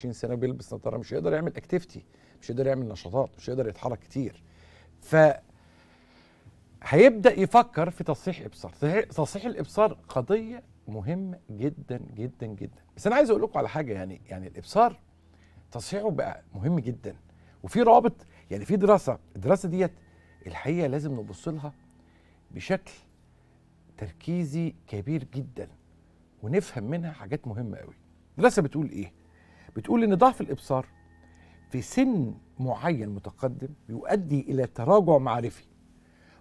20 سنة بيلبس نظارة مش هيقدر يعمل اكتيفيتي مش هيقدر يعمل نشاطات مش هيقدر يتحرك كتير. ف هيبدأ يفكر في تصحيح إبصار. تصحيح- الإبصار قضية مهمة جدا جدا جدا. بس أنا عايز أقول لكم على حاجة يعني يعني الإبصار تصحيحه بقى مهم جدا. وفي رابط يعني في دراسة الدراسة ديت الحقيقة لازم نبص لها بشكل تركيزي كبير جدا ونفهم منها حاجات مهمة قوي الدراسه بتقول إيه؟ بتقول إن ضعف الإبصار في سن معين متقدم يؤدي إلى تراجع معرفي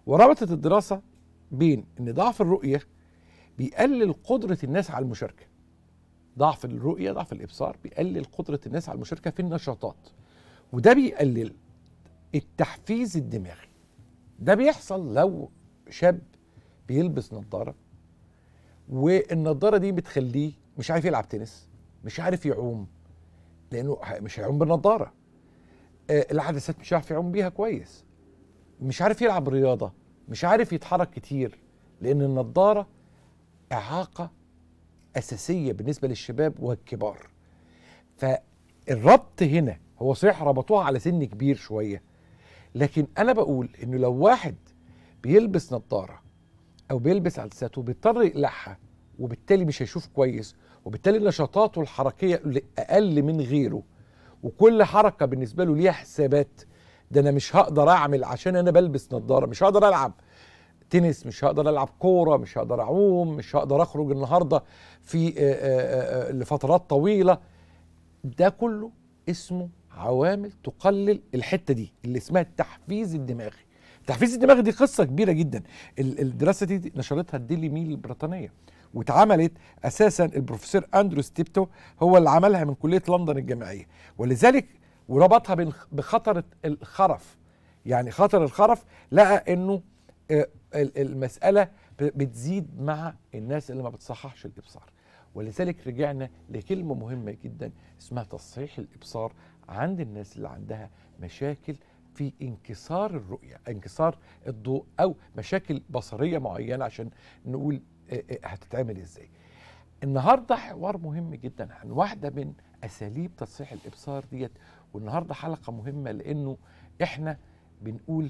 وربطت الدراسة بين إن ضعف الرؤية بيقلل قدرة الناس على المشاركة. ضعف الرؤية ضعف الإبصار بيقلل قدرة الناس على المشاركة في النشاطات وده بيقلل التحفيز الدماغي. ده بيحصل لو شاب بيلبس نظارة والنضاره دي بتخليه مش عارف يلعب تنس مش عارف يعوم لأنه مش هيعوم بالنضارة. آه، العدسات مش عارف يعوم بيها كويس. مش عارف يلعب رياضة. مش عارف يتحرك كتير. لأن النضارة إعاقة أساسية بالنسبة للشباب والكبار. فالربط هنا هو صحيح ربطوها على سن كبير شوية. لكن أنا بقول إنه لو واحد بيلبس نظاره أو بيلبس عدسات وبيضطر يقلعها وبالتالي مش هيشوف كويس وبالتالي نشاطاته الحركية أقل من غيره وكل حركة بالنسبة له ليها حسابات. ده أنا مش هقدر أعمل عشان أنا بلبس نظارة مش هقدر ألعب تنس مش هقدر ألعب كورة مش هقدر أعوم مش هقدر أخرج النهارده في آه، آه، آه، لفترات طويلة. ده كله اسمه عوامل تقلل الحتة دي اللي اسمها التحفيز الدماغي. التحفيز الدماغي دي قصة كبيرة جدا. ال- الدراسة دي نشرتها الديلي ميل البريطانية. واتعملت أساسا البروفيسور أندرو ستيبتو هو اللي عملها من كلية لندن الجامعية. ولذلك وربطها بخطر الخرف. يعني خطر الخرف لقى إنه آه، ال- المسألة بتزيد مع الناس اللي ما بتصححش الإبصار. ولذلك رجعنا لكلمة مهمة جدا اسمها تصحيح الإبصار عند الناس اللي عندها مشاكل في انكسار الرؤية انكسار الضوء أو مشاكل بصرية معينة عشان نقول هتتعمل إزاي. النهارده حوار مهم جدا عن واحدة من أساليب تصحيح الإبصار ديت والنهارده حلقة مهمة لأنه إحنا بنقول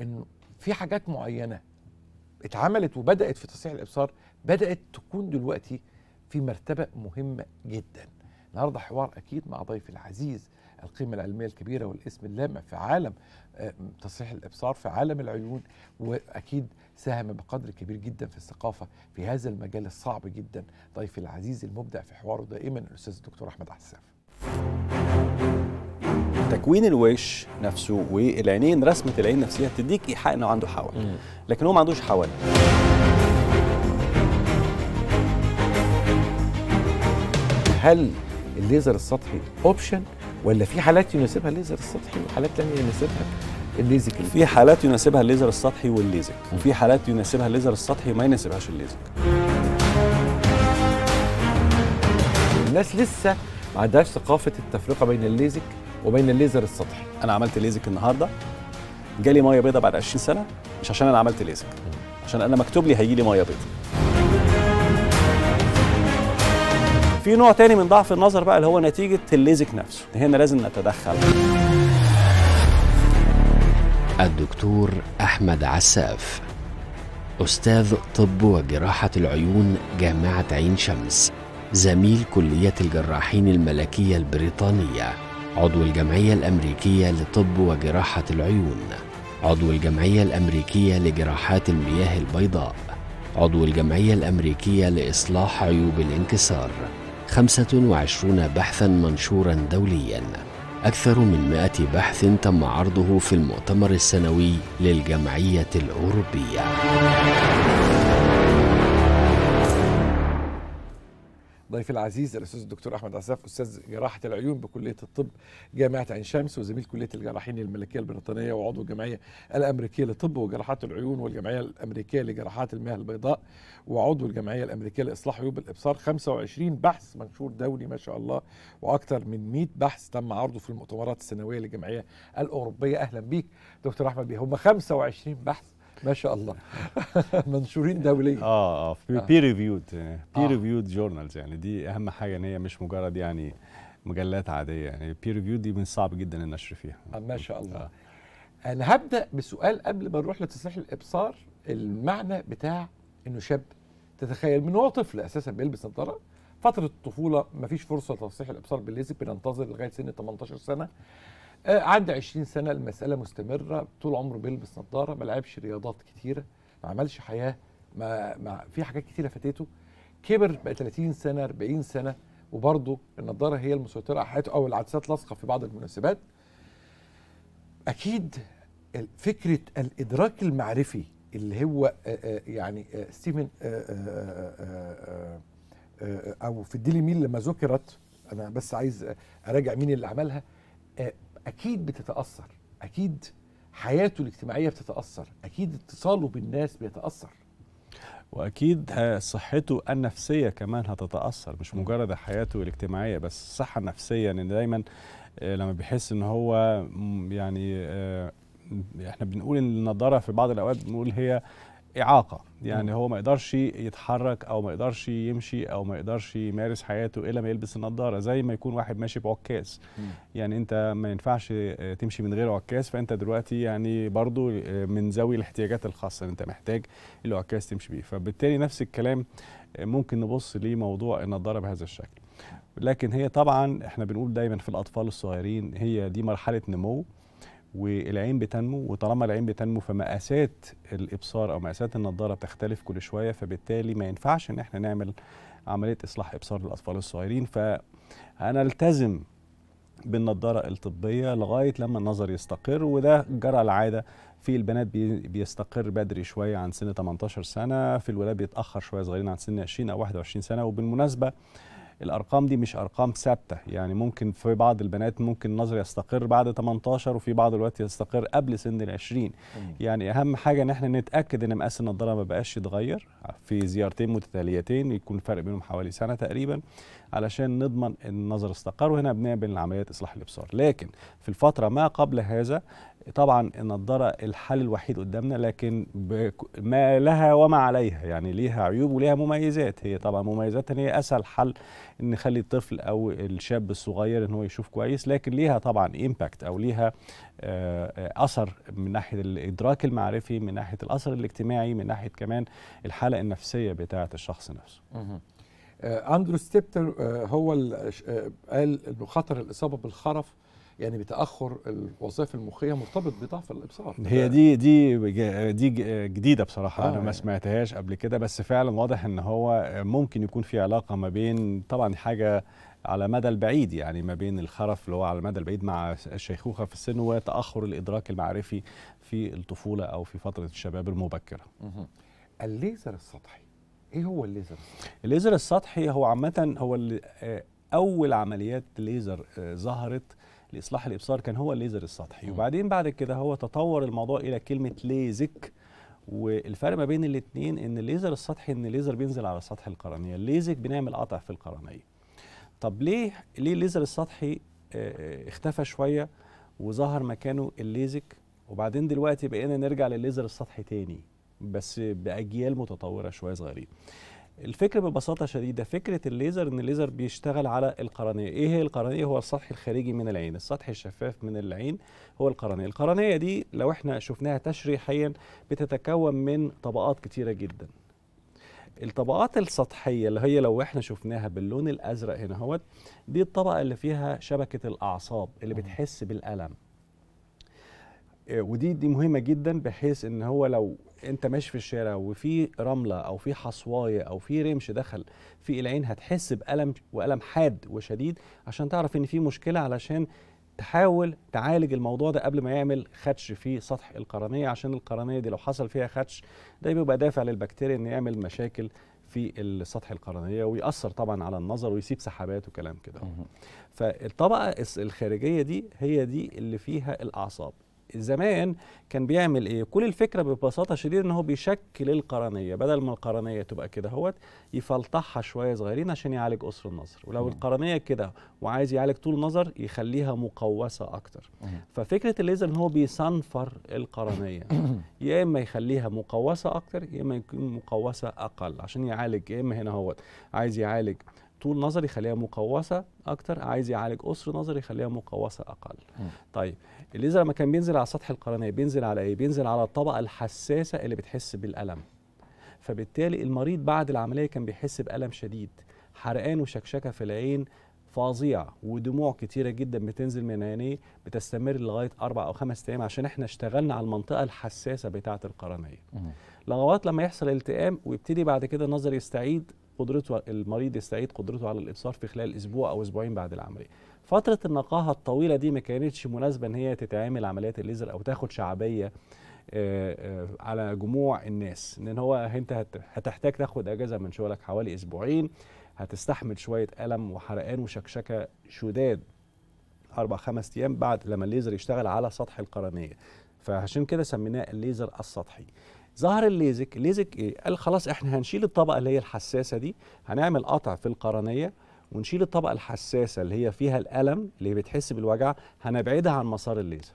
انه في حاجات معينة اتعملت وبدأت في تصحيح الإبصار بدأت تكون دلوقتي في مرتبة مهمة جدا. النهارده حوار أكيد مع ضيفي العزيز القيمة العلمية الكبيرة والاسم اللامع في عالم آه، تصحيح الإبصار في عالم العيون وأكيد ساهم بقدر كبير جدا في الثقافة في هذا المجال الصعب جدا ضيفي العزيز المبدع في حواره دائما الأستاذ الدكتور أحمد عساف تكوين الوش نفسه والعينين رسمة العين نفسها تديك إيحاء إنه عنده حول لكن هو ما عندوش حول هل الليزر السطحي option ولا في حالات يناسبها الليزر السطحي وحالات تانية يناسبها الليزك في حالات يناسبها الليزر السطحي والليزك وفي حالات يناسبها الليزر السطحي وما يناسبهاش الليزك. الناس لسه ما عندهاش ثقافة التفرقة بين الليزك وبين الليزر السطحي. أنا عملت ليزك النهارده جالي مية بيضاء بعد 20 سنة مش عشان أنا عملت ليزك عشان أنا مكتوب لي هيجي لي مية بيضاء في نوع تاني من ضعف النظر بقى اللي هو نتيجة الليزك نفسه. هنا لازم نتدخل. الدكتور أحمد عساف أستاذ طب وجراحة العيون جامعة عين شمس زميل كلية الجراحين الملكية البريطانية عضو الجمعية الأمريكية لطب وجراحة العيون عضو الجمعية الأمريكية لجراحات المياه البيضاء عضو الجمعية الأمريكية لإصلاح عيوب الانكسار. 25 بحثا منشورا دوليا. أكثر من 100 بحث تم عرضه في المؤتمر السنوي للجمعية الأوروبية. ضيفي العزيز الأستاذ الدكتور أحمد عساف أستاذ جراحة العيون بكلية الطب جامعة عين شمس وزميل كلية الجراحين الملكية البريطانية وعضو الجمعية الأمريكية لطب وجراحات العيون والجمعية الأمريكية لجراحات المياه البيضاء وعضو الجمعية الأمريكية لإصلاح عيوب الإبصار. 25 بحث منشور دولي ما شاء الله وأكثر من 100 بحث تم عرضه في المؤتمرات السنوية للجمعية الأوروبية. أهلا بيك دكتور أحمد بيه. هم 25 بحث ما شاء الله. منشورين دوليا آه آه في. peer reviewed peer. reviewed journals يعني. دي أهم حاجة إن هي مش مجرد يعني مجلات عادية يعني. peer review دي من صعب جدا النشر فيها. آه، ما شاء الله. آه. أنا هبدأ بسؤال قبل ما نروح لتصحيح الإبصار. المعنى بتاع إنه شاب. تتخيل من هو طفل أساسا بيلبس نظارة. فترة الطفولة مفيش فرصة لتصحيح الإبصار بالليزك. بننتظر لغاية سن 18 سنة. آه عند 20 سنه المساله مستمره طول عمره بيلبس نظاره ما لعبش رياضات كتيره ما عملش حياه ما, ما في حاجات كتيره فاتته كبر بقى 30 سنه 40 سنه وبرضه النضاره هي المسيطره على حياته أو العدسات لاصقه في بعض المناسبات أكيد فكره الادراك المعرفي اللي هو آه، آه، يعني آه، ستيفن آه، آه، آه، آه، آه، أو في الديلي ميل لما ذكرت أنا بس عايز آه، اراجع مين اللي عملها آه، أكيد بتتأثر. أكيد حياته الاجتماعية بتتأثر. أكيد اتصاله بالناس بيتأثر. وأكيد صحته النفسية كمان هتتأثر مش. مجرد حياته الاجتماعية بس الصحه النفسيه ان دايما آه، لما بيحس إن هو يعني آه، إحنا بنقول إن النضارة في بعض الأوقات بنقول هي إعاقة. يعني. هو ما يقدرش يتحرك أو ما يقدرش يمشي أو ما يقدرش يمارس حياته إلا ما يلبس النضارة زي ما يكون واحد ماشي بعكاز. يعني أنت ما ينفعش آه، تمشي من غير عكاز فأنت دلوقتي يعني برضو آه، من ذوي الاحتياجات الخاصة أنت محتاج العكاز تمشي بيه. فبالتالي نفس الكلام آه، ممكن نبص لموضوع النضارة بهذا الشكل. لكن هي طبعا إحنا بنقول دايما في الأطفال الصغيرين هي دي مرحلة نمو. والعين بتنمو وطالما العين بتنمو فمقاسات الإبصار أو مقاسات النضارة بتختلف كل شوية فبالتالي ما ينفعش إن إحنا نعمل عملية إصلاح إبصار للأطفال الصغيرين. فأنا التزم بالنضارة الطبية لغاية لما النظر يستقر وده جرى العادة. في البنات بي- بيستقر بدري شوية عن سن 18 سنة في الولاد بيتأخر شوية صغيرين عن سن 20 أو 21 سنة. وبالمناسبة الأرقام دي مش أرقام ثابتة. يعني ممكن في بعض البنات ممكن النظر يستقر بعد 18 وفي بعض الوقت يستقر قبل سن ال 20 يعني أهم حاجة إن إحنا نتأكد إن مقاس النضاره ما بقاش يتغير. في زيارتين متتاليتين يكون الفرق بينهم حوالي سنة تقريبا. علشان نضمن إن النظر استقر وهنا بنعمل عمليات إصلاح الإبصار. لكن في الفترة ما قبل هذا طبعا النضاره الحل الوحيد قدامنا لكن ما لها وما عليها يعني ليها عيوب وليها مميزات. هي طبعا مميزاتها ان هي أسهل حل إن نخلي الطفل أو الشاب الصغير إن هو يشوف كويس لكن ليها طبعا امباكت أو ليها آه، أثر من ناحية الإدراك المعرفي من ناحية الأثر الاجتماعي من ناحية كمان الحالة النفسية بتاعة الشخص نفسه. أندرو ستيبتر آه، هو آه، قال إنه خطر الإصابة بالخرف يعني بتأخر الوظائف المخية مرتبط بضعف الإبصار هي دي دي دي جديدة بصراحة آه، أنا ما يعني. سمعتهاش قبل كده بس فعلا واضح إن هو ممكن يكون في علاقة ما بين طبعا حاجة على مدى البعيد يعني ما بين الخرف اللي هو على المدى البعيد مع الشيخوخة في السن وتأخر الإدراك المعرفي في الطفولة أو في فترة الشباب المبكرة. الليزر السطحي إيه هو الليزر؟ السطحي؟ الليزر السطحي هو عامة هو اللي آه، أول عمليات ليزر آه، ظهرت لإصلاح الإبصار كان هو الليزر السطحي. وبعدين بعد كده هو تطور الموضوع إلى كلمة ليزك. والفرق ما بين الاثنين إن الليزر السطحي إن الليزر بينزل على سطح القرنية. الليزك بنعمل قطع في القرنية. طب ليه؟ ليه الليزر السطحي آه، اختفى شوية وظهر مكانه الليزك؟ وبعدين دلوقتي بقينا نرجع للليزر السطحي تاني. بس بأجيال متطورة شوية صغيرين. الفكرة ببساطة شديدة فكرة الليزر إن الليزر بيشتغل على القرنية. إيه هي القرنية؟ هو السطح الخارجي من العين. السطح الشفاف من العين هو القرنية. القرنية دي لو إحنا شفناها تشريحيا بتتكون من طبقات كتيرة جدا. الطبقات السطحية اللي هي لو إحنا شفناها باللون الأزرق هنا أهوت دي الطبقة اللي فيها شبكة الأعصاب اللي. بتحس بالألم. آه، ودي دي مهمة جدا بحيث إن هو لو أنت ماشي في الشارع وفي رملة أو في حصواية أو في رمش دخل في العين هتحس بألم وألم حاد وشديد عشان تعرف إن في مشكلة علشان تحاول تعالج الموضوع ده قبل ما يعمل خدش في سطح القرنية عشان القرنية دي لو حصل فيها خدش ده بيبقى دافع للبكتيريا إن يعمل مشاكل في السطح القرنية ويأثر طبعا على النظر ويسيب سحابات وكلام كده. فالطبقة الخارجية دي هي دي اللي فيها الأعصاب. زمان كان بيعمل إيه؟ كل الفكرة ببساطة شديدة إن هو بيشكل القرنية. بدل ما القرنية تبقى كده أهوت يفلطحها شوية صغيرين عشان يعالج قصر النظر. ولو مم. القرنية كده وعايز يعالج طول النظر يخليها مقوسة أكتر. ففكرة الليزر ان هو بيصنفر القرنية. يا إما يخليها مقوسة أكتر يا إما يكون مقوسة أقل عشان يعالج. يا إما هنا هو عايز يعالج طول نظري يخليها مقوسة أكتر عايز يعالج قصر نظري يخليها مقوسة أقل. طيب الليزر لما كان بينزل على سطح القرنية بينزل على إيه؟ بينزل على الطبقة الحساسة اللي بتحس بالألم. فبالتالي المريض بعد العملية كان بيحس بألم شديد حرقان وشكشكة في العين فظيع ودموع كتيرة جدا بتنزل من عينيه بتستمر لغاية أربع أو خمس أيام عشان إحنا اشتغلنا على المنطقة الحساسة بتاعة القرنية. لغاية لما يحصل التئام ويبتدي بعد كده النظر يستعيد قدرته المريض يستعيد قدرته على الإبصار في خلال أسبوع أو أسبوعين بعد العملية. فترة النقاهة الطويلة دي ما كانتش مناسبة إن هي تتعمل عمليات الليزر أو تاخد شعبية آه، آه، على جموع الناس. لأن هو أنت هت- هتحتاج تاخد أجازة من شغلك حوالي أسبوعين هتستحمل شوية ألم وحرقان وشكشكة شداد أربع خمس أيام بعد لما الليزر يشتغل على سطح القرنية. فعشان كده سميناه الليزر السطحي. ظهر الليزك الليزك إيه؟ قال خلاص إحنا هنشيل الطبقة اللي هي الحساسة دي هنعمل قطع في القرنية ونشيل الطبقة الحساسة اللي هي فيها الألم اللي بتحس بالوجع هنبعدها عن مسار الليزر.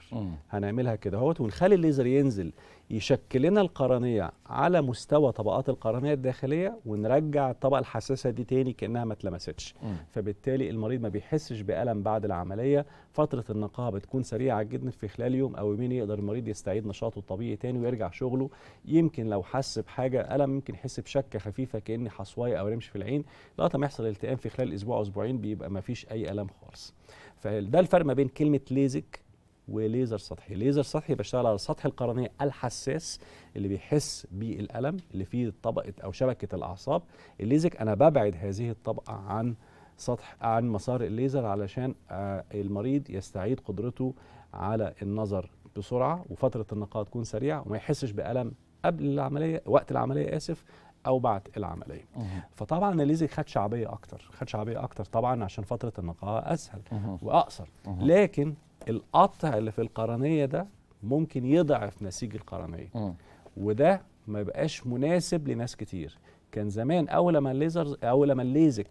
هنعملها كده أهوت ونخلي الليزر ينزل يشكل لنا القرنية على مستوى طبقات القرنية الداخلية ونرجع الطبقة الحساسة دي تاني كأنها ما اتلمستش. فبالتالي المريض ما بيحسش بألم بعد العملية. فترة النقاهة بتكون سريعة جدا في خلال يوم أو يومين يقدر المريض يستعيد نشاطه الطبيعي تاني ويرجع شغله. يمكن لو حس بحاجة ألم يمكن يحس بشكة خفيفة كان حصوايه أو رمش في العين. لغاية ما يحصل التئام في خلال أسبوع أو أسبوعين بيبقى ما فيش أي ألم خالص. فده الفرق ما بين كلمة ليزك وليزر سطحي ليزر سطحي بشتغل على سطح القرنيه الحساس اللي بيحس بالالم اللي فيه طبقة أو شبكة الأعصاب الليزك أنا ببعد هذه الطبقة عن سطح عن مسار الليزر علشان آه، المريض يستعيد قدرته على النظر بسرعة وفترة النقاهه تكون سريعة وما يحسش بألم قبل العملية وقت العملية آسف أو بعد العملية مم. فطبعا الليزك خد شعبية أكتر خد شعبية أكتر طبعا عشان فترة النقاهه أسهل مم. وأقصر مم. لكن القطع اللي في القرنية ده ممكن يضعف نسيج القرنية. مم. وده ما بقاش مناسب لناس كتير. كان زمان أول ما الليزر أول ما الليزك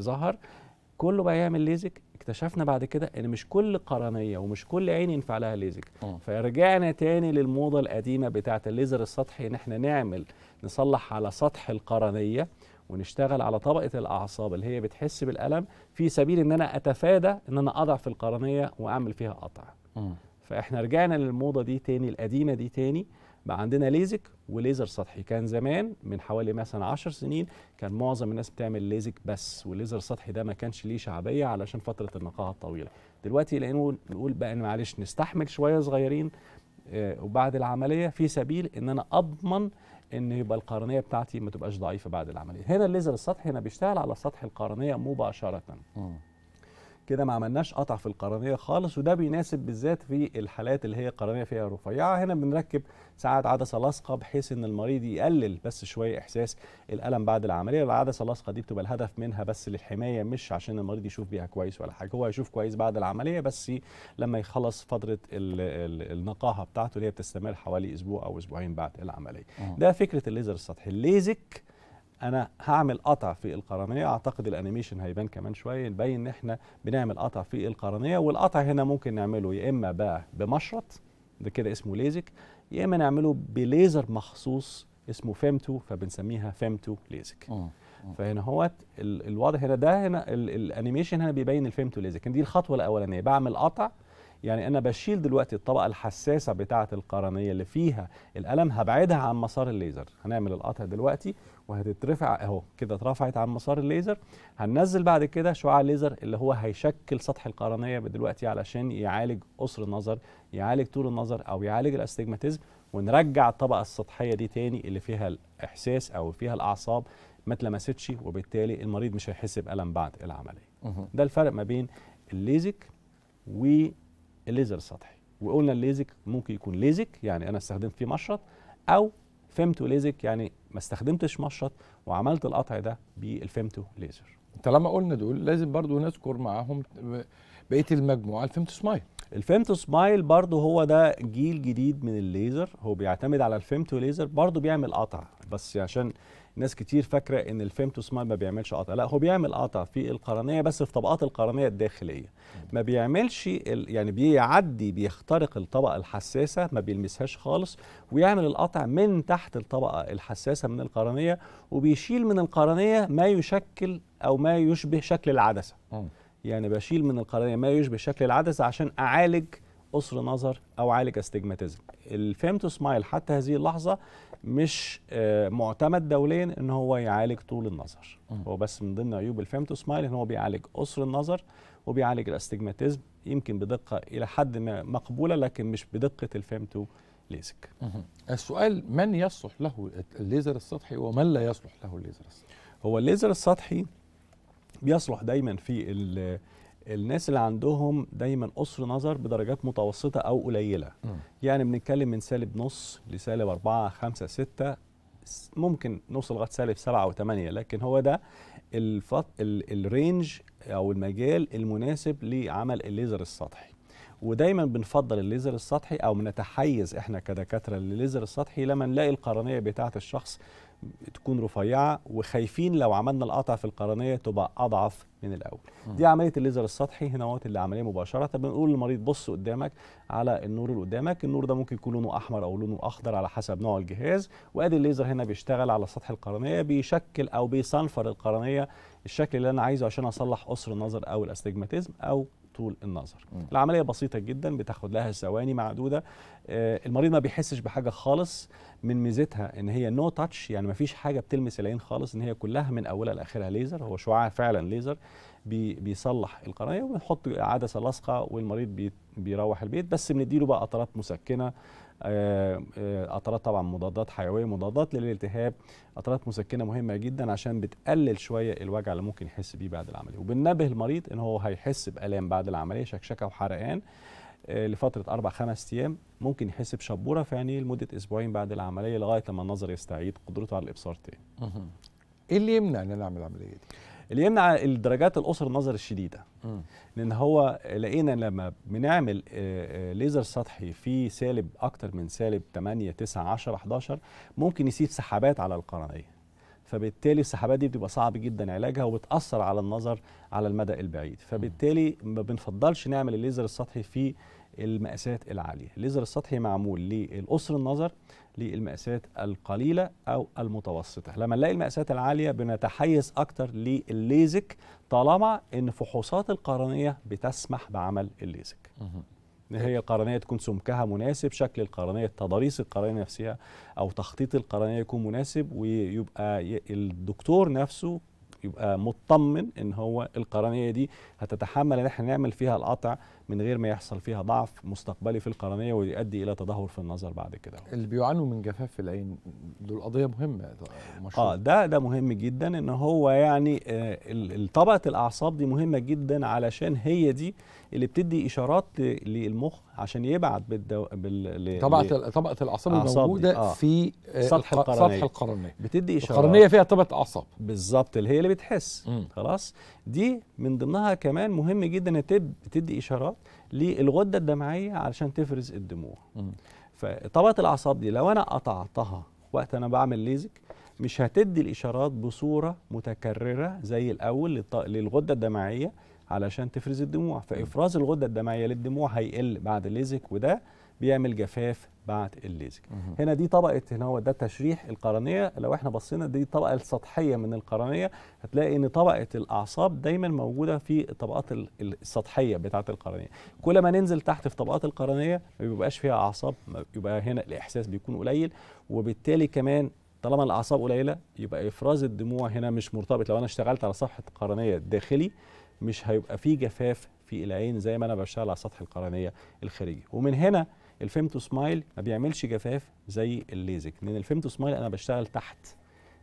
ظهر كله بقى يعمل ليزك. اكتشفنا بعد كده إن مش كل قرنية ومش كل عين ينفع لها ليزك. مم. فرجعنا تاني للموضة القديمة بتاعة الليزر السطحي إن إحنا نعمل نصلح على سطح القرنية. ونشتغل على طبقة الأعصاب اللي هي بتحس بالألم في سبيل إن أنا أتفادى إن أنا أضعف القرنية وأعمل فيها قطع. فإحنا رجعنا للموضة دي تاني القديمة دي تاني. بقى عندنا ليزك وليزر سطحي. كان زمان من حوالي مثلا 10 سنين كان معظم الناس بتعمل ليزك بس والليزر السطحي ده ما كانش ليه شعبية علشان فترة النقاهة الطويلة. دلوقتي لأنه نقول بقى معلش نستحمل شوية صغيرين آه، وبعد العملية في سبيل إن أنا أضمن إن يبقى القرنية بتاعتي ما تبقاش ضعيفة بعد العملية هنا الليزر السطحي هنا بيشتغل على سطح القرنية مباشرة مم. كده ما عملناش قطع في القرنية خالص وده بيناسب بالذات في الحالات اللي هي القرنية فيها رفيعة. هنا بنركب ساعات عدسة لاصقه بحيث إن المريض يقلل بس شوية إحساس الألم بعد العملية. العدسة اللاصقه دي بتبقى الهدف منها بس للحماية مش عشان المريض يشوف بيها كويس ولا حاجة. هو هيشوف كويس بعد العملية بس لما يخلص فترة ال ال النقاهة بتاعته اللي هي بتستمر حوالي أسبوع أو أسبوعين بعد العملية. مم. ده فكرة الليزر السطحي. الليزك أنا هعمل قطع في القرنية. أعتقد الأنيميشن هيبان كمان شوية. يبين إن إحنا بنعمل قطع في القرنية والقطع هنا ممكن نعمله يا إما بقى بمشرط ده كده اسمه ليزك يا إما نعمله بليزر مخصوص اسمه فيمتو فبنسميها فيمتو ليزك. فهنا هو ال- الوضع هنا ده هنا ال- ال animation هنا بيبين الفيمتو ليزك دي الخطوة الأولانية. بعمل قطع يعني أنا بشيل دلوقتي الطبقة الحساسة بتاعة القرنية اللي فيها الألم هبعدها عن مسار الليزر. هنعمل القطع دلوقتي وهتترفع أهو. كده اترفعت عن مسار الليزر. هننزل بعد كده شعاع الليزر اللي هو هيشكل سطح القرنية دلوقتي علشان يعالج قصر النظر يعالج طول النظر أو يعالج الاستجماتيزم ونرجع الطبقة السطحية دي تاني اللي فيها الإحساس أو فيها الأعصاب ما اتلمستش وبالتالي المريض مش هيحس بألم بعد العملية. ده الفرق ما بين الليزك والليزر السطحي وقلنا الليزك ممكن يكون ليزك يعني أنا استخدمت فيه مشرط أو فيمتو ليزك يعني ما استخدمتش مشرط وعملت القطع ده بالفيمتو ليزر. طالما قلنا دول لازم برضو نذكر معاهم بقية المجموعة ال femto smile. ال femto smile برضو هو ده جيل جديد من الليزر هو بيعتمد على ال femto laser برضو بيعمل قطع بس عشان ناس كتير فاكرة إن ال femto smile ما بيعملش قطع. لا هو بيعمل قطع في القرنية بس في طبقات القرنية الداخلية. ما بيعملش يعني بيعدي بيخترق الطبقة الحساسة ما بيلمسهاش خالص ويعمل القطع من تحت الطبقة الحساسة من القرنية وبيشيل من القرنية ما يشكل أو ما يشبه شكل العدسة. يعني بشيل من القرنية ما يشبه شكل العدسة عشان أعالج قصر نظر أو أعالج astigmatism. ال femto smile حتى هذه اللحظة مش آه، معتمد دوليا إن هو يعالج طول النظر. هو بس من ضمن عيوب ال femto smile إن هو بيعالج قصر النظر وبيعالج ال astigmatism يمكن بدقة إلى حد ما مقبولة لكن مش بدقة ال femto LASIK. السؤال من يصلح له الليزر السطحي ومن لا يصلح له الليزر السطحي هو الليزر السطحي بيصلح دايما في الناس اللي عندهم دايما قصر نظر بدرجات متوسطة أو قليلة مم. يعني بنتكلم من سالب نص لسالب 4 5 6 س- ممكن نوصل لغاية سالب 7 أو 8 لكن هو ده الفط... ال... ال range أو المجال المناسب لعمل الليزر السطحي ودايما بنفضل الليزر السطحي أو بنتحيز إحنا كدكاترة للليزر السطحي لما نلاقي القرنية بتاعة الشخص تكون رفيعة وخايفين لو عملنا القطع في القرنية تبقى أضعف من الأول. دي عملية الليزر السطحي هنا أهوت اللي عملية مباشرة بنقول للمريض بص قدامك على النور اللي قدامك النور ده ممكن يكون لونه أحمر أو لونه أخضر على حسب نوع الجهاز وأدي الليزر هنا بيشتغل على سطح القرنية بيشكل أو بيصنفر القرنية الشكل اللي أنا عايزه عشان أصلح قصر النظر أو الأستجماتيزم أو طول النظر. العملية بسيطة جدا بتاخد لها ثواني معدودة. آه، المريض ما بيحسش بحاجة خالص من ميزتها إن هي no touch يعني ما فيش حاجة بتلمس العين خالص إن هي كلها من أولها لآخرها ليزر هو شعاع فعلا ليزر بي بيصلح القرنيه وبنحط عدسة لاصقة والمريض بي بيروح البيت. بس بنديله بقى قطرات مسكنة قطرات طبعا مضادات حيوية مضادات للالتهاب قطرات مسكنة مهمة جدا عشان بتقلل شوية الوجع اللي ممكن يحس بيه بعد العملية وبننبه المريض إن هو هيحس بآلام بعد العملية شكشكة وحرقان آه، لفترة أربع خمس أيام ممكن يحس بشبورة في عينيه لمدة أسبوعين بعد العملية لغاية لما النظر يستعيد قدرته على الإبصار تاني. إيه اللي يمنع إن أنا أعمل العملية دي؟ اللي يمنع الدرجات القصر النظر الشديدة. مم. لأن هو لقينا لما بنعمل آه، آه، ليزر سطحي فيه سالب أكتر من سالب 8 9 10 11 ممكن يسيب سحابات على القرنية. فبالتالي السحابات دي بتبقى صعب جدا علاجها وبتأثر على النظر على المدى البعيد. فبالتالي ما بنفضلش نعمل الليزر السطحي في المقاسات العالية. الليزر السطحي معمول للقصر النظر للمقاسات القليلة أو المتوسطة. لما نلاقي المقاسات العالية بنتحيز أكتر للليزك طالما إن فحوصات القرنية بتسمح بعمل الليزك. هي القرنية تكون سمكها مناسب شكل القرنية تضاريس القرنية نفسها أو تخطيط القرنية يكون مناسب ويبقى الدكتور نفسه يبقى مطمن إن هو القرنية دي هتتحمل إن إحنا نعمل فيها القطع من غير ما يحصل فيها ضعف مستقبلي في القرنية ويؤدي إلى تدهور في النظر بعد كده. اللي بيعانوا من جفاف في العين دول قضية مهمة آه ده ده مهم جدا إن هو يعني آه طبقة الأعصاب دي مهمة جدا علشان هي دي اللي بتدي إشارات للمخ عشان يبعت بالدو... بال... طبقة طبقة الأعصاب الموجوده آه. في آه، سطح الق- القرنية. سطح القرنية. بتدي إشارات. القرنية فيها طبقة أعصاب. بالظبط اللي هي اللي بتحس. مم. خلاص؟ دي من ضمنها كمان مهم جدا تب- بتدي إشارات للغدة الدمعية علشان تفرز الدموع مم. فطبقة الأعصاب دي لو أنا قطعتها وقت أنا بعمل ليزك مش هتدي الإشارات بصورة متكررة زي الأول للط- للغدة الدمعية علشان تفرز الدموع فإفراز الغدة الدمعية للدموع هيقل بعد الليزك وده بيعمل جفاف بعد الليزك. هنا دي طبقة هنا هو ده تشريح القرنية. لو إحنا بصينا دي الطبقه السطحية من القرنية هتلاقي إن طبقة الأعصاب دايما موجودة في الطبقات ال- ال- السطحية بتاعة القرنية. كل ما ننزل تحت في طبقات القرنية ما بيبقاش فيها أعصاب يبقى هنا الإحساس بيكون قليل. وبالتالي كمان طالما الأعصاب قليلة يبقى إفراز الدموع هنا مش مرتبط. لو أنا اشتغلت على صفحه القرنيه الداخلي مش هيبقى فيه جفاف في العين زي ما أنا بشتغل على سطح القرنية الخارجي. ومن هنا ال femto smile ما بيعملش جفاف زي الليزك لأن ال femto smile أنا بشتغل تحت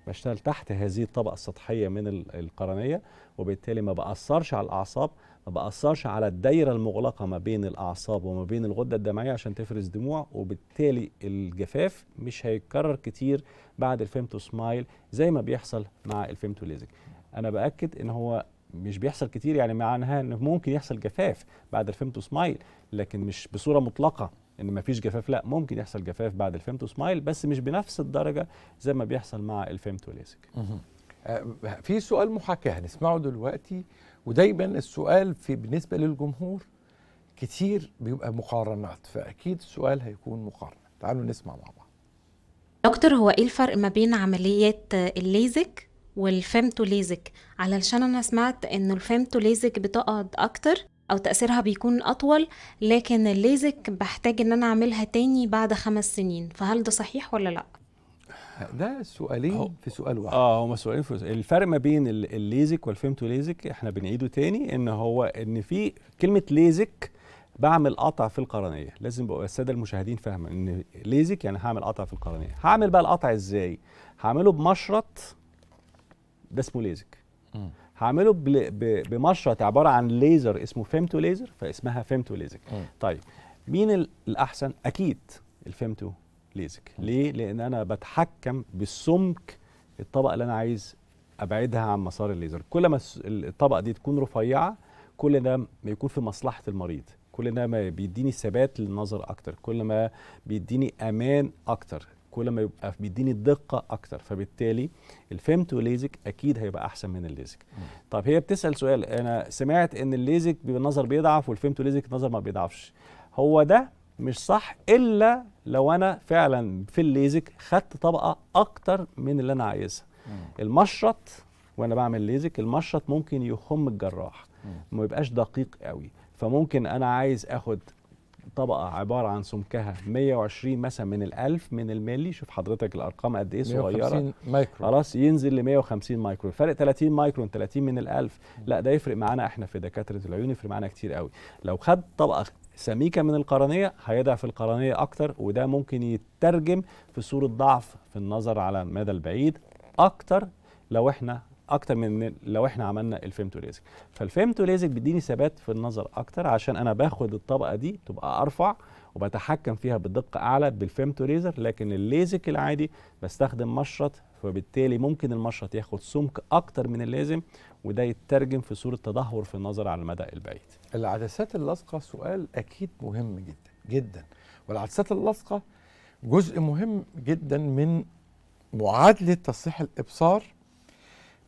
بشتغل تحت هذه الطبقة السطحية من ال- القرنية وبالتالي ما بأثرش على الأعصاب ما بأثرش على الدايرة المغلقة ما بين الأعصاب وما بين الغدة الدمعية عشان تفرز دموع وبالتالي الجفاف مش هيتكرر كتير بعد ال femto smile زي ما بيحصل مع ال femto LASIK. أنا بأكد إن هو مش بيحصل كتير يعني معناها انه ممكن يحصل جفاف بعد ال femto smile لكن مش بصورة مطلقة. إن مفيش جفاف لا ممكن يحصل جفاف بعد ال femto smile بس مش بنفس الدرجة زي ما بيحصل مع ال femto LASIK آه، في سؤال محاكاة هنسمعه دلوقتي ودايما السؤال في بالنسبة للجمهور كتير بيبقى مقارنات فأكيد السؤال هيكون مقارنة. تعالوا نسمع مع بعض. دكتور هو إيه الفرق ما بين عمليات الليزك وال femto LASIK؟ علشان أنا سمعت إنه ال femto LASIK بتقعد أكتر أو تأثيرها بيكون أطول لكن الليزك بحتاج إن أنا أعملها تاني بعد خمس سنين. فهل ده صحيح ولا لأ؟ ده سؤالين في سؤال واحد. آه هما سؤالين في الفرق ما بين ال- ال LASIK وال femto LASIK إحنا بنعيده تاني إن هو إن في كلمة ليزك بعمل قطع في القرنية. لازم بقى السادة المشاهدين فاهمة إن ليزك يعني هعمل قطع في القرنية. هعمل بقى القطع إزاي؟ هعمله بمشرط ده اسمه ليزك. هعمله بمشرط عبارة عن ليزر اسمه femto laser فاسمها femto LASIK. طيب مين ال- الأحسن؟ أكيد ال femto LASIK ليه؟ لأن أنا بتحكم بالسمك الطبقة اللي أنا عايز أبعدها عن مسار الليزر. كل ما الطبقة دي تكون رفيعة كل ده ما يكون في مصلحة المريض. كل ده ما بيديني ثبات للنظر أكتر. كل ما بيديني أمان أكتر. كل ما يبقى بيديني دقة أكتر فبالتالي ال femto LASIK أكيد هيبقى أحسن من الليزك. طب هي بتسأل سؤال أنا سمعت إن الليزك النظر بيضعف وال femto LASIK النظر ما بيضعفش. هو ده مش صح إلا لو أنا فعلا في الليزك خدت طبقة أكتر من اللي أنا عايزها. المشرط وأنا بعمل ليزك المشرط ممكن يخم الجراح ما يبقاش دقيق قوي. فممكن أنا عايز آخد طبقة عبارة عن سمكها 120 مثلا من الألف من الملي شوف حضرتك الأرقام قد إيه صغيرة. 150 مايكرو خلاص ينزل ل 150 مايكرون. فرق 30 مايكرون 30 من الألف. لا ده يفرق معانا إحنا في دكاترة العيون يفرق معانا كتير قوي. لو خد طبقة سميكة من القرنية هيضعف القرنية أكتر وده ممكن يترجم في صورة ضعف في النظر على المدى البعيد أكتر لو إحنا أكتر من لو إحنا عملنا ال femto LASIK فال femto LASIK بيديني ثبات في النظر أكتر عشان أنا باخد الطبقة دي تبقى أرفع وبتحكم فيها بدقة أعلى بال femto laser لكن الليزك العادي بستخدم مشرط فبالتالي ممكن المشرط ياخد سمك أكتر من اللازم وده يترجم في صورة تدهور في النظر على المدى البعيد. العدسات اللاصقة سؤال أكيد مهم جدا جدا. والعدسات اللاصقة جزء مهم جدا من معادلة تصحيح الإبصار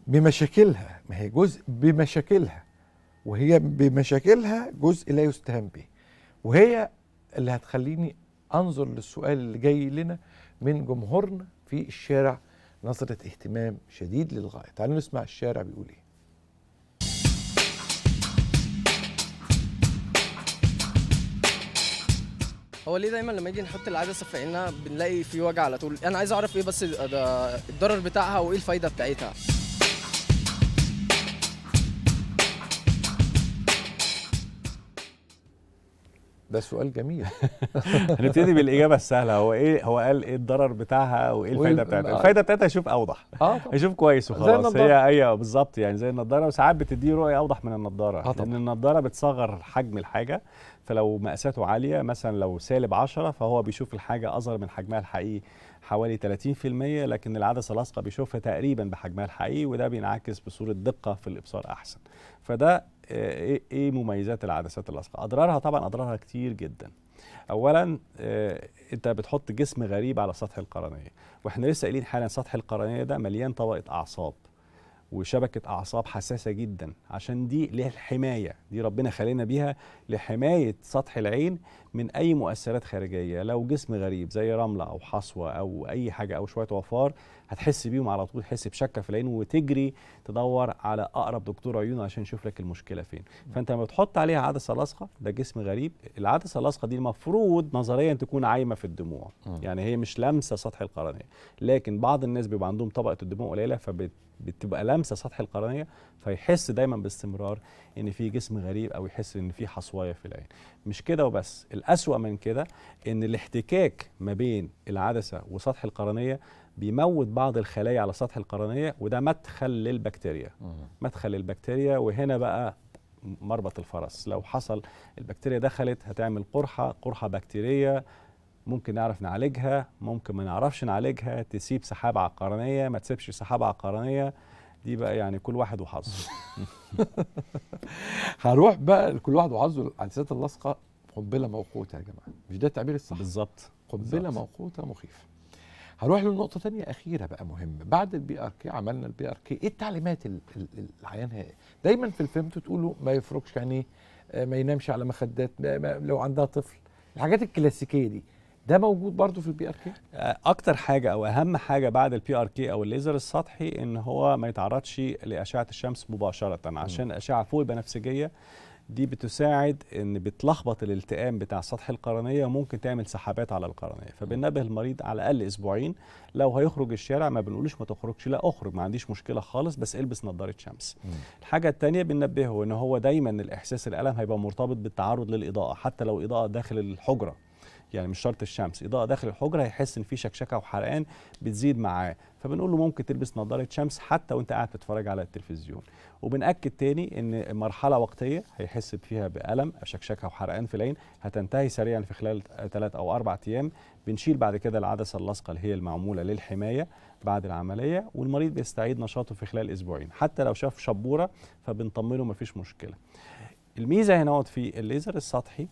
بمشاكلها ما هي جزء بمشاكلها وهي بمشاكلها جزء لا يستهان به. وهي اللي هتخليني أنظر للسؤال اللي جاي لنا من جمهورنا في الشارع نظرة اهتمام شديد للغاية. تعالوا نسمع الشارع بيقول إيه. هو ليه دايما لما يجي نحط العدسه في عيننا بنلاقي في وجع على طول؟ أنا عايز أعرف إيه بس الضرر بتاعها وإيه الفايدة بتاعتها؟ ده سؤال جميل. هنبتدي بالإجابة السهلة. هو إيه هو قال إيه الضرر بتاعها وايه الفايدة وال- بتاعتها؟ آه. الفايدة بتاعتها شوف أوضح. آه هيشوف كويس وخلاص. هي أيوه بالظبط يعني زي النضارة. وساعات بتديه رؤية أوضح من النضارة. آه. لأن النضارة بتصغر حجم الحاجة. فلو مقاساته عالية مثلا لو سالب 10 فهو بيشوف الحاجة أصغر من حجمها الحقيقي حوالي 30% لكن العدسة اللاصقه بيشوفها تقريبا بحجمها الحقيقي وده بينعكس بصورة دقة في الإبصار أحسن. فده آه، إيه إيه مميزات العدسات اللاصقه أضرارها طبعا أضرارها كتير جدا. اولا آه، أنت بتحط جسم غريب على سطح القرنية. وإحنا لسه قايلين حالا سطح القرنية ده مليان طبقة أعصاب وشبكة أعصاب حساسة جدا. عشان دي ليها الحمايه دي ربنا خلينا بيها لحماية سطح العين من أي مؤثرات خارجية. لو جسم غريب زي رملة أو حصوة أو أي حاجة أو شوية عفار هتحس بيهم على طول تحس بشكة في العين وتجري تدور على أقرب دكتور عيون عشان يشوف لك المشكلة فين. فأنت لما بتحط عليها عدسه لاصقه ده جسم غريب. العدسه اللاصقه دي المفروض نظريا تكون عايمة في الدموع. مم. يعني هي مش لامسه سطح القرنية. لكن بعض الناس بيبقى عندهم طبقة الدموع قليلة فبتبقى لامسه سطح القرنية فيحس دايما باستمرار إن في جسم غريب أو يحس إن في حصواية في العين. مش كده وبس. الأسوأ من كده إن الاحتكاك ما بين العدسة وسطح القرنية بيموت بعض الخلايا على سطح القرنية وده مدخل للبكتيريا. مدخل للبكتيريا وهنا بقى مربط الفرس. لو حصل البكتيريا دخلت هتعمل قرحة قرحة بكتيرية ممكن نعرف نعالجها ممكن ما نعرفش نعالجها تسيب سحابة على القرنية ما تسيبش سحابة على القرنية. دي بقى يعني كل واحد وحظه. هروح بقى لكل واحد وعاوزه العدسات اللاصقه قنبلة موقوتة يا جماعة. مش ده التعبير الصح؟ بالظبط. قنبلة. موقوتة مخيفة. هروح لنقطة تانية أخيرة بقى مهمه بعد ال PRK عملنا ال PRK إيه التعليمات ال- ال- ال- العيان هي دايما في الفيلم تقولوا ما يفركش يعني آه، ما ينامش على مخدات لو عندها طفل. الحاجات الكلاسيكية دي ده موجود برضو في ال PRK أكتر حاجة أو أهم حاجة بعد ال PRK أو الليزر السطحي إن هو ما يتعرضش لأشعة الشمس مباشرة عشان الاشعه فوق البنفسجيه دي بتساعد إن بتلخبط الالتئام بتاع سطح القرنية وممكن تعمل سحابات على القرنية. فبننبه المريض على الأقل أسبوعين. لو هيخرج الشارع ما بنقولوش ما تخرجش لا أخرج ما عنديش مشكلة خالص بس البس نظارة شمس. الحاجة الثانية بننبهه إن هو دايما الإحساس الألم هيبقى مرتبط بالتعرض للإضاءة حتى لو إضاءة داخل الحجرة. يعني مش شرط الشمس. إضاءة داخل الحجرة هيحس إن في شكشكة وحرقان بتزيد معاه. فبنقول له ممكن تلبس نظارة شمس حتى وأنت قاعد تتفرج على التلفزيون. وبنأكد تاني إن مرحلة وقتية هيحس فيها بألم شكشكة وحرقان في العين. هتنتهي سريعا في خلال ثلاث أو أربع أيام. بنشيل بعد كده العدسة اللاصقه اللي هي المعمولة للحماية بعد العملية والمريض بيستعيد نشاطه في خلال أسبوعين. حتى لو شاف شبورة فبنطمنه مفيش مشكلة. الميزة هنا في الليزر السطحي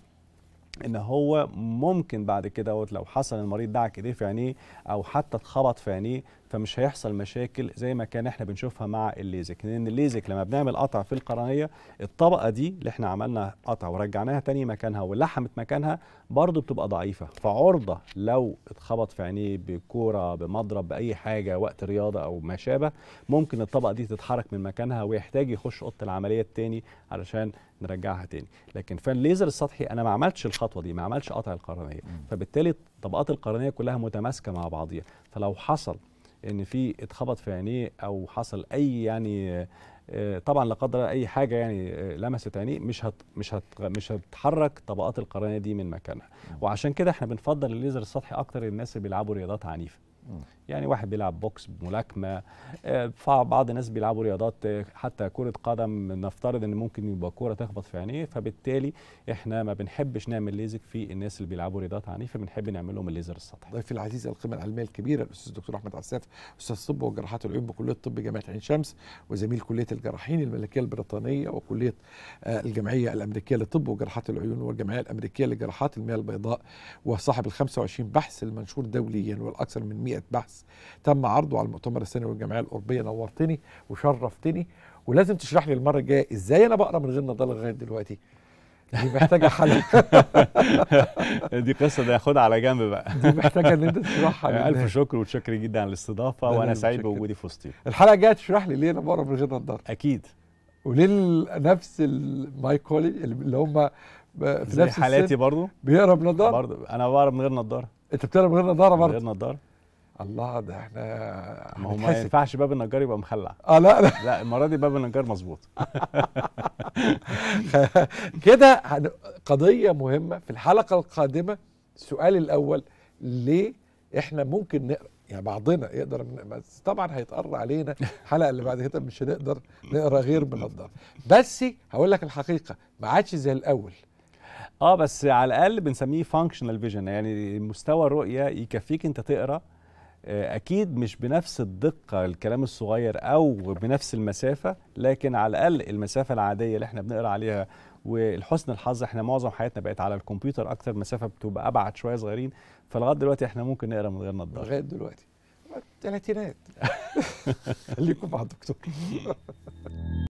إن هو ممكن بعد كده لو حصل المريض دعك ايديه في عينيه أو حتى اتخبط في عينيه فمش هيحصل مشاكل زي ما كان إحنا بنشوفها مع الليزك. لأن الليزك لما بنعمل قطع في القرنية الطبقة دي اللي إحنا عملنا قطع ورجعناها تاني مكانها ولحمت مكانها برضه بتبقى ضعيفة. فعرضة لو اتخبط في عينيه بكورة بمضرب بأي حاجة وقت رياضة أو ما شابه ممكن الطبقة دي تتحرك من مكانها ويحتاج يخش أوضة العملية التاني علشان نرجعها تاني. لكن في الليزر السطحي أنا ما عملتش الخطوة دي ما عملش قطع القرنية. فبالتالي طبقات القرنية كلها متماسكة مع بعضيها. فلو حصل إن في اتخبط في عينيه أو حصل أي يعني آه، طبعا لا قدر أي حاجة يعني آه، لمست عينيه مش هت مش هت مش هتتحرك طبقات القرنية دي من مكانها. وعشان كده إحنا بنفضل الليزر السطحي أكتر للناس اللي بيلعبوا رياضات عنيفة. يعني واحد بيلعب بوكس ملاكمه آه، بعض الناس بيلعبوا رياضات آه، حتى كرة قدم نفترض إن ممكن يبقى كوره تخبط في عينيه فبالتالي إحنا ما بنحبش نعمل ليزك في الناس اللي بيلعبوا رياضات عنيفة بنحب نعمل لهم الليزر السطحي. ضيفي العزيز القيمة العلمية الكبيرة الأستاذ الدكتور أحمد عساف أستاذ طب وجراحات العيون بكلية طب جامعة عين شمس وزميل كلية الجراحين الملكية البريطانية وكلية آه، الجمعية الأمريكية لطب وجراحات العيون والجمعية الأمريكية لجراحات المياه البيضاء وصاحب ال 25 بحث المنشور دوليا والأكثر من 100 بحث تم عرضه على المؤتمر السنوي للجمعيه الأوروبية. نورتني وشرفتني. ولازم تشرح لي المرة الجاية إزاي أنا بقرأ من غير نضاره لغاية دلوقتي. دي محتاجة حلقه دي قصة ده ياخدها على جنب بقى. دي محتاجة إن أنت تشرحها ألف. شكر وشكر جدا على الاستضافة وأنا سعيد. بوجودي في وسطكم الحلقة الجاية تشرح لي ليه أنا بقرأ من غير نضاره أكيد. وليه نفس ال my colleague اللي هم في نفس حالاتي برضو؟ بيقرأ بنضاره برضو. أنا بقرأ من غير نضارة. أنت بتقرأ من غير نضارة من غير برضه نضارة. الله ده إحنا ما هو ما. ينفعش باب النجار يبقى مخلع. آه لا لا. لا المرة دي باب النجار مظبوط. كده قضية مهمة في الحلقة القادمة. السؤال الأول ليه إحنا ممكن نقرا يعني بعضنا يقدر بس طبعا هيتقر علينا. الحلقة اللي بعد كده مش هنقدر نقرأ غير بنضاره بس هقول لك الحقيقة ما عادش زي الأول. آه بس على الأقل بنسميه functional vision يعني مستوى الرؤية يكفيك أنت تقرأ أكيد مش بنفس الدقة الكلام الصغير أو بنفس المسافة لكن على الأقل المسافة العادية اللي إحنا بنقرأ عليها والحسن الحظ إحنا معظم حياتنا بقت على الكمبيوتر أكتر مسافة بتبقى أبعد شوية صغيرين فلغاية دلوقتي إحنا ممكن نقرأ من غير نظارة. لغاية دلوقتي. الثلاثينات خليكم مع الدكتور.